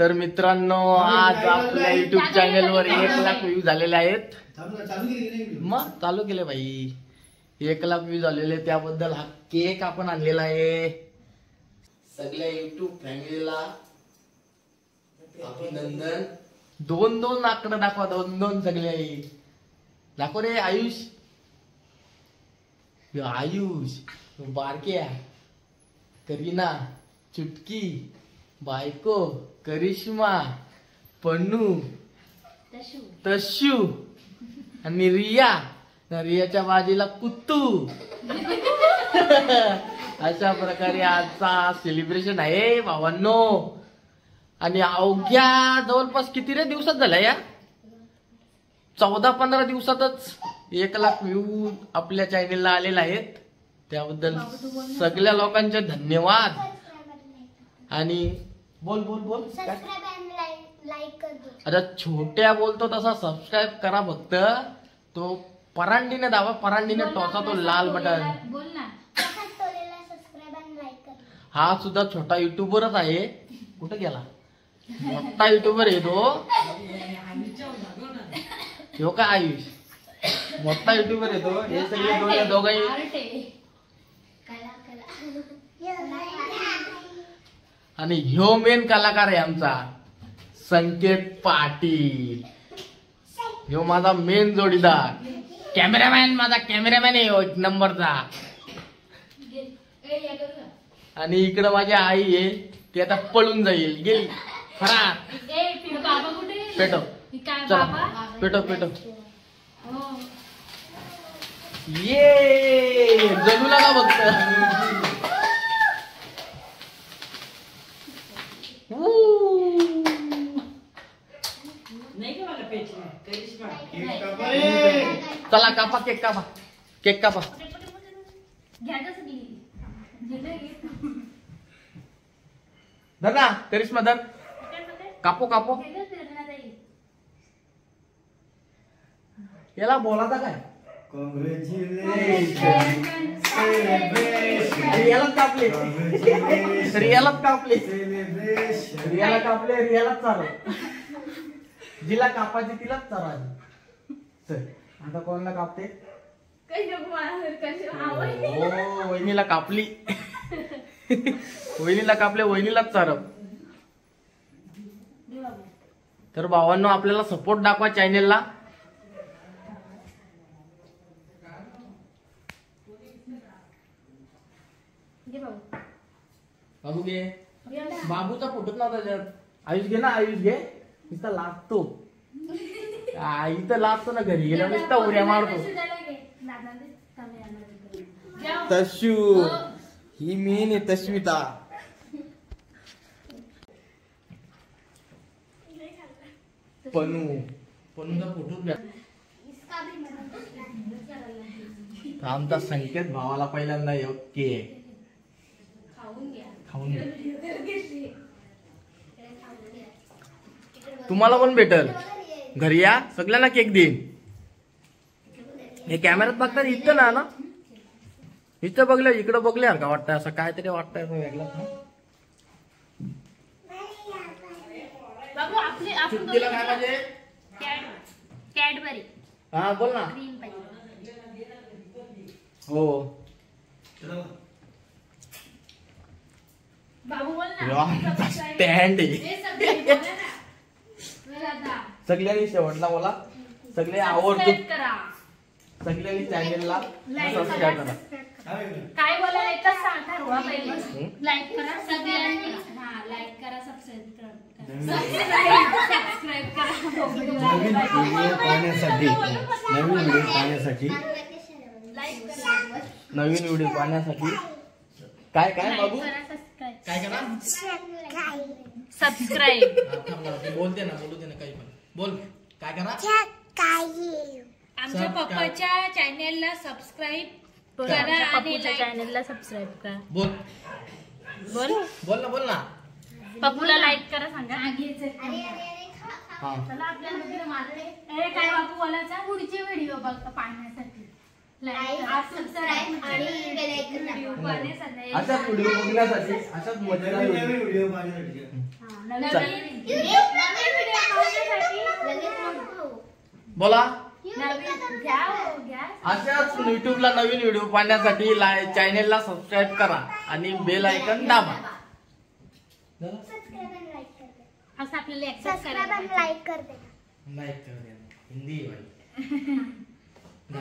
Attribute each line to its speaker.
Speaker 1: तर मित्रांनो आज आपल्या युट्यूब चॅनल वर एक लाख व्ह्यू झालेले आहेत. मग चालू केले भाई एक लाख व्ह्यू झालेले त्याबद्दल हा केक आपण आणलेला आहे. सगळ्या युट्यूब फॅमिलीला अभिनंदन. दोन दोन आकडे दाखवा दोन दोन सगळे. दाखव रे आयुष. आयुष बारक्या करीना चुटकी. बायको करिश्मा पन्नू तशू. आणि रिया. रियाच्या बाजूला कुत्तू. अशा प्रकारे आजचा सेलिब्रेशन आहे भावांनो. आणि अवघ्या जवळपास किती रे दिवसात झाल्या या? चौदा पंधरा दिवसातच एक लाख व्ह्यू आपल्या चॅनेलला आलेले आहेत. त्याबद्दल सगळ्या लोकांचे धन्यवाद. आणि बोल बोल बोल?
Speaker 2: सबस्क्राईब आणि लाईक कर दो.
Speaker 1: आता छोट्या बोलतो तसा सबस्क्राईब करा फक्त. तो परांडीने दाबा परांडीने टोचा तो लाल बटन.
Speaker 3: बोल ना.
Speaker 2: प्रकाश टोलेला सबस्क्राईब आणि लाईक कर
Speaker 1: हा सुद्धा छोटा युट्यूबरच आहे. कुठे गेला? मोठा युट्यूबर आहे तो. ह्यो का आयुष? मोठा युट्यूबर आहे तो. हे सगळे दोघे दोघांही
Speaker 3: आर्ट. आहे
Speaker 2: कला कला
Speaker 1: आणि ह्यो मेन कलाकार आहे आमचा संकेत पाटील. ह्यो माझा मेन जोडीदार. कॅमेरामॅन माझा कॅमेरामॅन आहे एक नंबरचा. आणि इकडं माझी आई आहे ती आता पळून जाईल. गेली.
Speaker 3: खरा.
Speaker 1: पेटव. चला. पेटव पेटव. ये! जलू लागा बघत चला कापा केक कापा. केक कापा. धर ना करिश्मा धर. कापो कापो. याला बोलाता काय? रियालाच कापले. रियालाच कापले. रियाला कापले रियालाच चालव जिला कापायची तिलाच चालवायची चल आता कोणाला कापते. हो वहिनीला कापली वहिनीला कापले वहिनीलाच चारव. तर भावांनो आपल्याला सपोर्ट दाखवा चॅनेलला
Speaker 3: बाबा.
Speaker 1: बाबू घे. बाबूचा फोटोच नव्हता त्याच्यात आयुष घे ना आयुष घे नुसता लागतो. आई तर लागतो ना घरी गेला नुसता उड्या मारतो. तशू. ही. मेन आहे तश्विता. पनू. पनूचा फोटो घ्या.
Speaker 2: इसका भी मतलब
Speaker 1: आमचा संकेत भावाला पहिल्यांदा योग्य
Speaker 3: खाऊन घ्या
Speaker 1: खाऊन घे. तुम्हाला पण भेटल? घरी या. सगळ्यांना केक देईन. हे कॅमेऱ्यात बघतात इथं ना ना? इथं बघलं इकडं बघल्या का वाटतं असं काहीतरी वाटतंय वेगळं. काय पाहिजे?
Speaker 3: कॅडबरी.
Speaker 1: हा बोल ना. हो. स्टँड आहे
Speaker 3: हे सगळे बोला ना. बोल आता.
Speaker 1: सगळ्यांनी शेवटला बोला. सगळे आवडतो. सगळ्यांनी चॅनेलला सबस्क्राईब
Speaker 3: करा. काय बोलायला एकच सांग ठरवा पहिले? लाईक करा सगळ्यांनी. हा लाईक करा सबस्क्राईब करा.
Speaker 4: नवीन व्हिडिओ पाहण्यासाठी नवीन व्हिडिओ पाहण्यासाठी.
Speaker 3: लाईक करा.
Speaker 1: नवीन व्हिडिओ पाहण्यासाठी. काय काय बाबू? काय करा?
Speaker 3: सबस्क्राईब
Speaker 1: बोलते ना बोलू दे ना काही पण. बोल काय करा?
Speaker 3: आमच्या पप्पाच्या चॅनेलला सबस्क्राईब करा आणि चॅनेलला सबस्क्राईब करा.
Speaker 1: बोल.
Speaker 3: बोल.
Speaker 1: बोल ना बोल ना.
Speaker 3: पप्पूला लाईक करा सांगा.
Speaker 1: हा
Speaker 3: चला. आपल्या नदीला मारले ए काय बापू बोलायचा? पुढचे व्हिडिओ बघ पाहण्यासाठी.
Speaker 2: Like, subscribe आणि bell icon दाबा.
Speaker 3: व्हिडिओ पाहण्यासाठी.
Speaker 1: अशाच व्हिडिओ बघण्यासाठी अशाच मजेदार
Speaker 4: नवीन
Speaker 1: व्हिडिओ
Speaker 4: नवीन व्हिडिओ पाहण्यासाठी.
Speaker 3: हा, नवीन
Speaker 1: चल.
Speaker 3: नवीन व्हिडिओ पाहण्यासाठी
Speaker 2: लगेच नको खाऊ.
Speaker 1: बोला अशाच युट्यूबला नवीन व्हिडिओ पाहण्यासाठी लाय चॅनेलला सबस्क्राईब करा आणि बेल आयकन दाबा
Speaker 2: लाईक कर दे.
Speaker 3: असं आपल्याला accept
Speaker 2: सबस्क्राईब
Speaker 3: करायला
Speaker 2: आणि
Speaker 3: पाहिजे.
Speaker 2: लाईक कर दे
Speaker 1: लाईक कर हिंदी